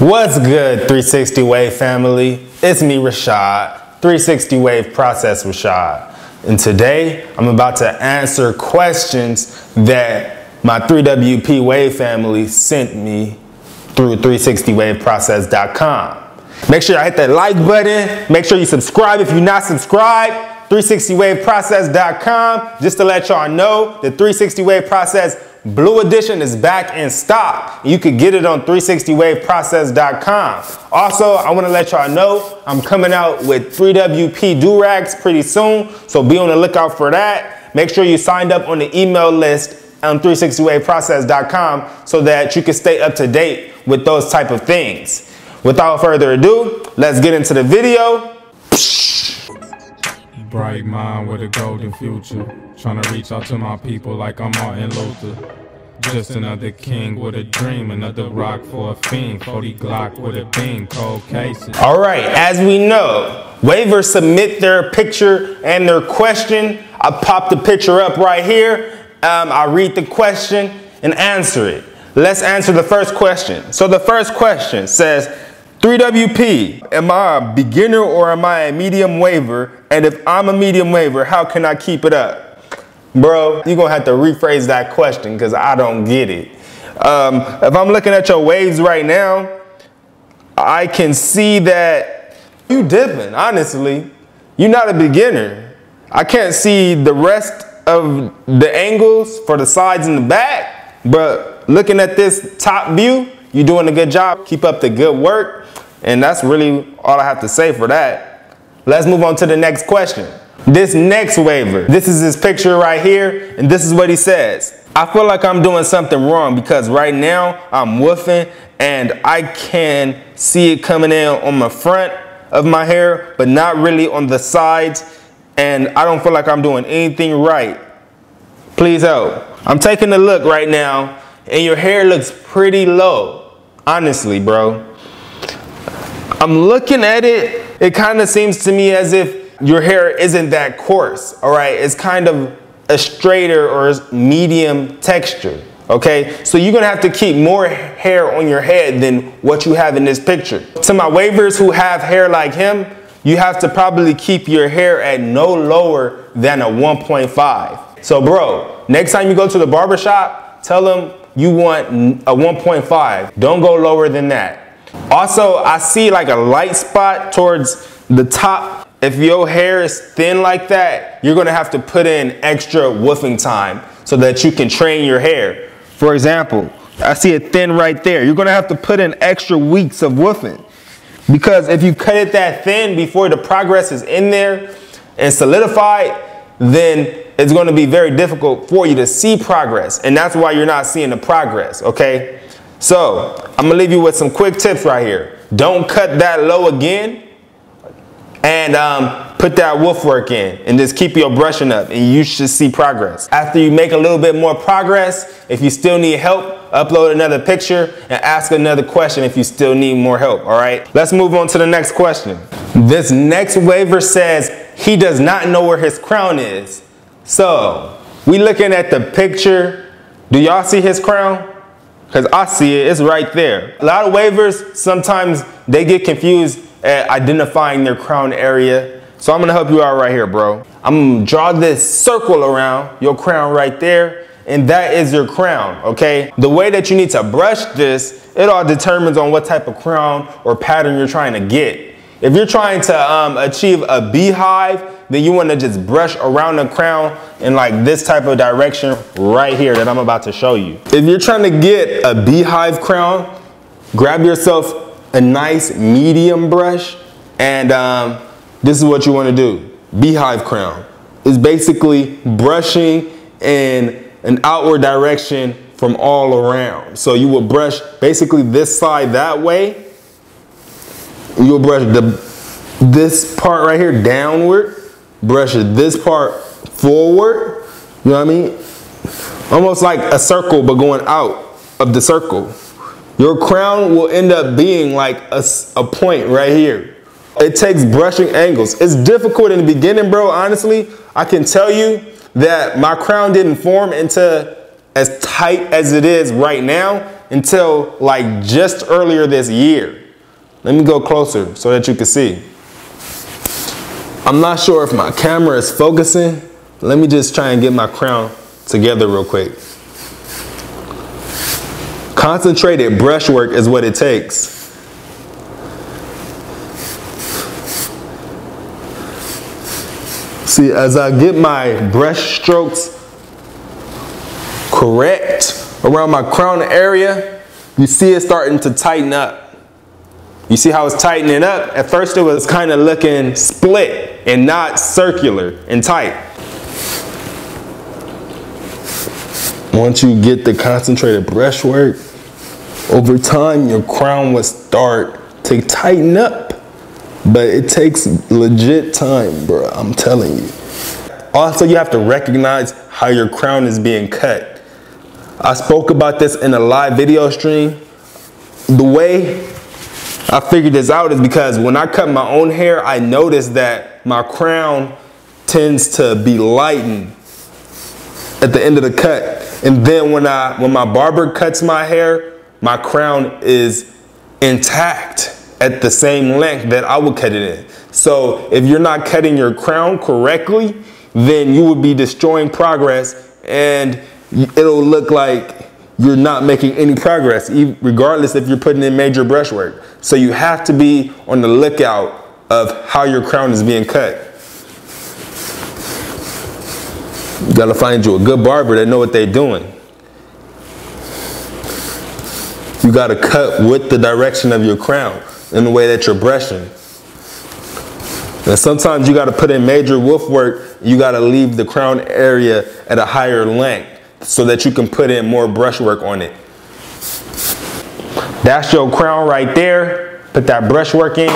What's good, 360 Wave family? It's me, Rashad, 360 Wave Process Rashad. And today, I'm about to answer questions that my 3WP Wave family sent me through 360waveprocess.com. Make sure you hit that like button. Make sure you subscribe if you're not subscribed. 360waveprocess.com. Just to let y'all know, the 360 Wave Process Blue Edition is back in stock. You could get it on 360waveprocess.com. Also, I want to let y'all know I'm coming out with 3WP do-rags pretty soon, so be on the lookout for that. Make sure you signed up on the email list on 360waveprocess.com so that you can stay up to date with those type of things. Without further ado, let's get into the video. Bright mind with a golden future. Trying to reach out to my people like I'm Martin Luther. Just another king with a dream, another rock for a fiend. 40 Glock with a beam, cold cases. All right, as we know, wavers submit their picture and their question. I pop the picture up right here. Um, I read the question and answer it. Let's answer the first question. So the first question says, 3WP, am I a beginner or am I a medium waver? And if I'm a medium waver, how can I keep it up? Bro, you're gonna have to rephrase that question because I don't get it. Um, if I'm looking at your waves right now, I can see that you dipping, honestly. You're not a beginner. I can't see the rest of the angles for the sides and the back, but looking at this top view, you're doing a good job. Keep up the good work. And that's really all I have to say for that. Let's move on to the next question. This next waver, this is his picture right here, and this is what he says. I feel like I'm doing something wrong because right now I'm woofing and I can see it coming in on my front of my hair, but not really on the sides. And I don't feel like I'm doing anything right. Please help. I'm taking a look right now and your hair looks pretty low. Honestly, bro. I'm looking at it, it kind of seems to me as if your hair isn't that coarse, all right? It's kind of a straighter or medium texture, okay? So you're gonna have to keep more hair on your head than what you have in this picture. To my wavers who have hair like him, you have to probably keep your hair at no lower than a 1.5. So bro, next time you go to the barbershop, tell them you want a 1.5. Don't go lower than that. Also, I see like a light spot towards the top. If your hair is thin like that, you're gonna have to put in extra woofing time so that you can train your hair. For example, I see it thin right there. You're gonna have to put in extra weeks of woofing. Because if you cut it that thin before the progress is in there and solidified, then it's gonna be very difficult for you to see progress. And that's why you're not seeing the progress, okay? So I'm gonna leave you with some quick tips right here. Don't cut that low again and um, put that woof work in and just keep your brushing up and you should see progress. After you make a little bit more progress, if you still need help, upload another picture and ask another question if you still need more help, all right? Let's move on to the next question. This next waver says he does not know where his crown is. So we looking at the picture. Do y'all see his crown? Because I see it, it's right there. A lot of wavers, sometimes they get confused at identifying their crown area. So I'm gonna help you out right here, bro. I'm gonna draw this circle around your crown right there, and that is your crown, okay? The way that you need to brush this, it all determines on what type of crown or pattern you're trying to get. If you're trying to um, achieve a beehive, then you want to just brush around the crown in like this type of direction right here that I'm about to show you. If you're trying to get a beehive crown, grab yourself a nice medium brush and um, this is what you want to do. Beehive crown is basically brushing in an outward direction from all around. So you will brush basically this side that way. You'll brush the this part right here downward brush this part forward. You know what I mean? Almost like a circle, but going out of the circle. Your crown will end up being like a, a point right here. It takes brushing angles. It's difficult in the beginning, bro. Honestly, I can tell you that my crown didn't form into as tight as it is right now until like just earlier this year. Let me go closer so that you can see. I'm not sure if my camera is focusing. Let me just try and get my crown together real quick. Concentrated brushwork is what it takes. See, as I get my brush strokes correct around my crown area, you see it starting to tighten up. You see how it's tightening up? At first it was kind of looking split and not circular and tight. Once you get the concentrated brushwork, over time your crown will start to tighten up. But it takes legit time, bro. I'm telling you. Also, you have to recognize how your crown is being cut. I spoke about this in a live video stream. The way I figured this out is because when I cut my own hair, I noticed that my crown tends to be lightened at the end of the cut. And then when I when my barber cuts my hair, my crown is intact at the same length that I would cut it in. So if you're not cutting your crown correctly, then you would be destroying progress and it'll look like you're not making any progress, regardless if you're putting in major brushwork. So you have to be on the lookout of how your crown is being cut. You gotta find you a good barber that know what they're doing. You gotta cut with the direction of your crown in the way that you're brushing. And sometimes you got to put in major woof work. You got to leave the crown area at a higher length so that you can put in more brushwork on it. That's your crown right there. Put that brushwork in.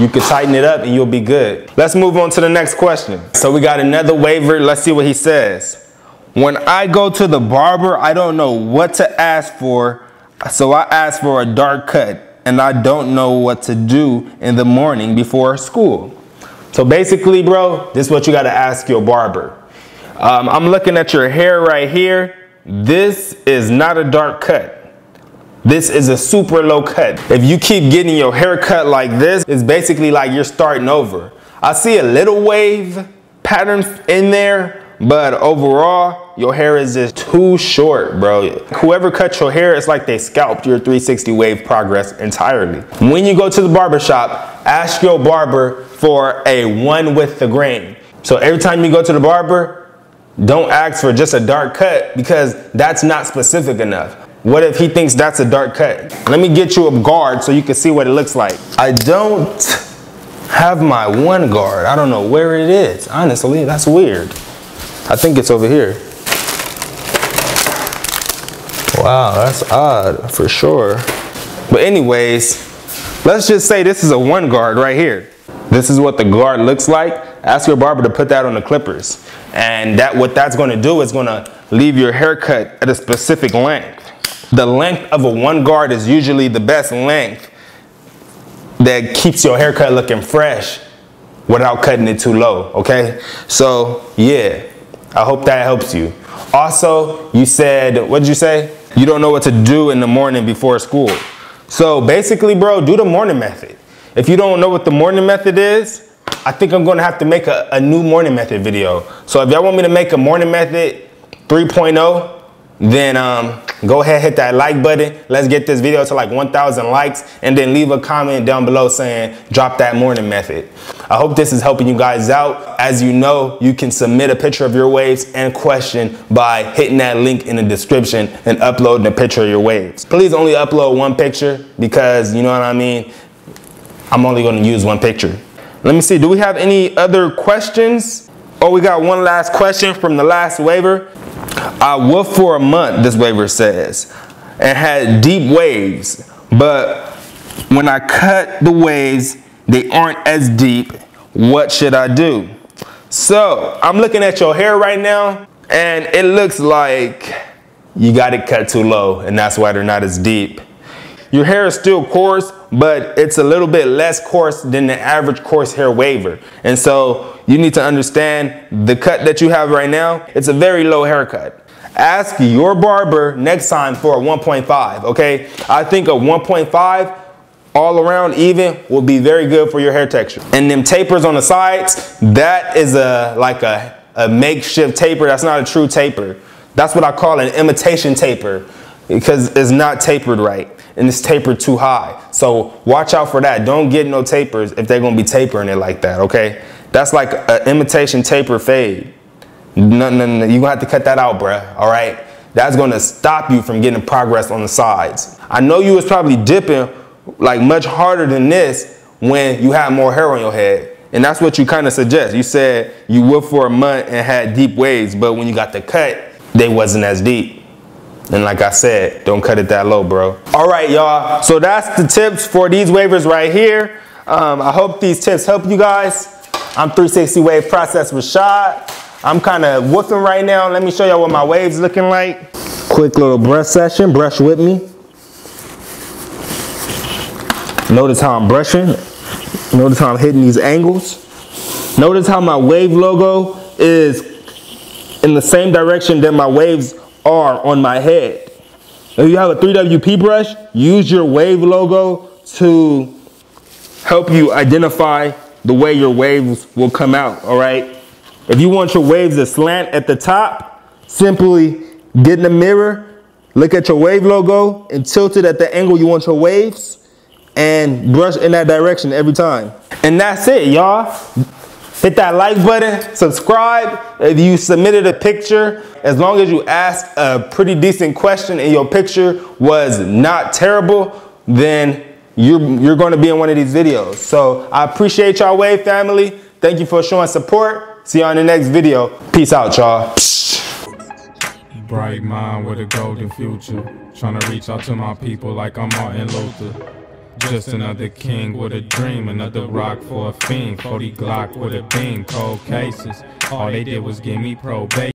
You can tighten it up and you'll be good. Let's move on to the next question. So we got another waver. Let's see what he says. When I go to the barber, I don't know what to ask for. So I ask for a dark cut and I don't know what to do in the morning before school. So basically, bro, this is what you got to ask your barber. Um, I'm looking at your hair right here. This is not a dark cut. This is a super low cut. If you keep getting your hair cut like this, it's basically like you're starting over. I see a little wave pattern in there, but overall, your hair is just too short, bro. Whoever cut your hair, it's like they scalped your 360 wave progress entirely. When you go to the barber shop, ask your barber for a one with the grain. So every time you go to the barber, don't ask for just a dark cut because that's not specific enough. What if he thinks that's a dark cut? Let me get you a guard so you can see what it looks like. I don't have my one guard. I don't know where it is. Honestly, that's weird. I think it's over here. Wow, that's odd for sure. But anyways, let's just say this is a one guard right here. This is what the guard looks like. Ask your barber to put that on the clippers. And that what that's gonna do is gonna leave your haircut at a specific length. The length of a one guard is usually the best length that keeps your haircut looking fresh without cutting it too low, okay? So yeah, I hope that helps you. Also, you said, what did you say? You don't know what to do in the morning before school. So basically, bro, do the morning method. If you don't know what the morning method is, I think I'm gonna have to make a, a new morning method video. So if y'all want me to make a morning method 3.0, then um, go ahead, hit that like button. Let's get this video to like 1,000 likes and then leave a comment down below saying, drop that morning method. I hope this is helping you guys out. As you know, you can submit a picture of your waves and question by hitting that link in the description and uploading a picture of your waves. Please only upload one picture because you know what I mean? I'm only gonna use one picture. Let me see, do we have any other questions? Oh, we got one last question from the last waver. Uh, I woofed for a month, this waver says, and had deep waves. But when I cut the waves, they aren't as deep. What should I do? So I'm looking at your hair right now, and it looks like you got it cut too low, and that's why they're not as deep. Your hair is still coarse, but it's a little bit less coarse than the average coarse hair waver. And so you need to understand the cut that you have right now, it's a very low haircut. ask your barber next time for a 1.5, okay? I think a 1.5 all around even will be very good for your hair texture. And them tapers on the sides, that is a like a, a makeshift taper. That's not a true taper. That's what I call an imitation taper because it's not tapered right and it's tapered too high. So watch out for that. Don't get no tapers if they're gonna be tapering it like that, okay? That's like an imitation taper fade. No, no, no, you gonna have to cut that out, bruh, all right? That's gonna stop you from getting progress on the sides. I know you was probably dipping like much harder than this when you had more hair on your head. And that's what you kind of suggest. You said you whipped for a month and had deep waves, but when you got the cut, they wasn't as deep. And like I said, don't cut it that low, bro. All right, y'all. So that's the tips for these wavers right here. Um, I hope these tips help you guys. I'm 360 Wave Process Rashad. I'm kind of woofing right now. Let me show y'all what my wave's looking like. Quick little brush session. Brush with me. Notice how I'm brushing. Notice how I'm hitting these angles. Notice how my wave logo is in the same direction that my waves are on my head. If you have a 3WP brush, use your wave logo to help you identify the way your waves will come out, all right? If you want your waves to slant at the top, simply get in the mirror, look at your wave logo, and tilt it at the angle you want your waves, and brush in that direction every time. And that's it, y'all. Hit that like button, subscribe. If you submitted a picture, as long as you asked a pretty decent question and your picture was not terrible, then you're, you're gonna be in one of these videos. So I appreciate y'all Wave family. Thank you for showing support. See you on the next video. Peace out, y'all. Bright mind with a golden future. Trying to reach out to my people like I'm Martin Luther. Just another king with a dream, another rock for a fiend. 40 Glock with a beam, cold cases. All they did was give me probate.